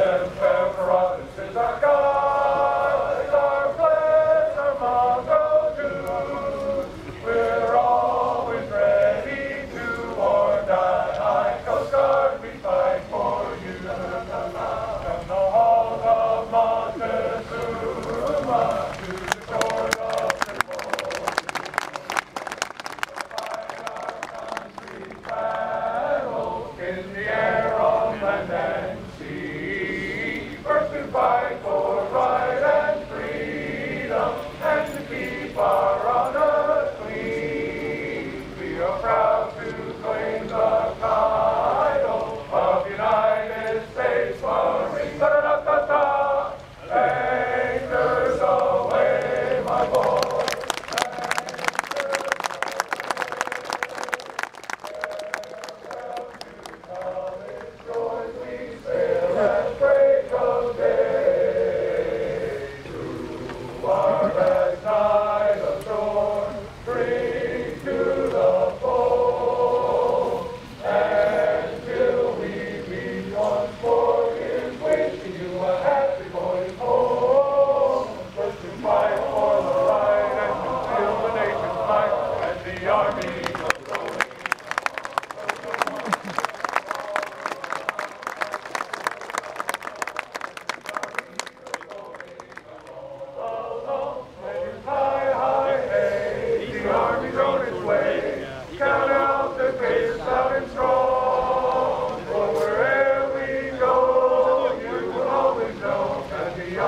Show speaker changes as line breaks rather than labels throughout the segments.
um, Bible.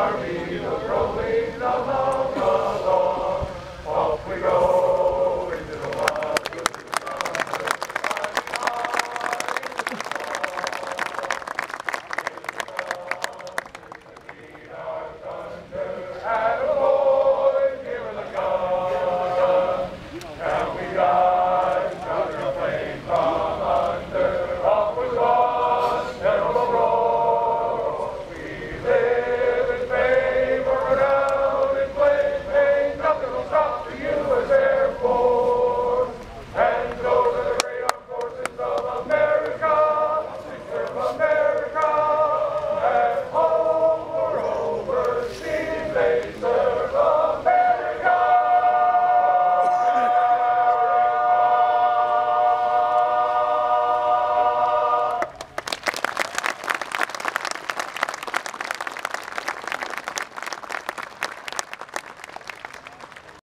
Barbie.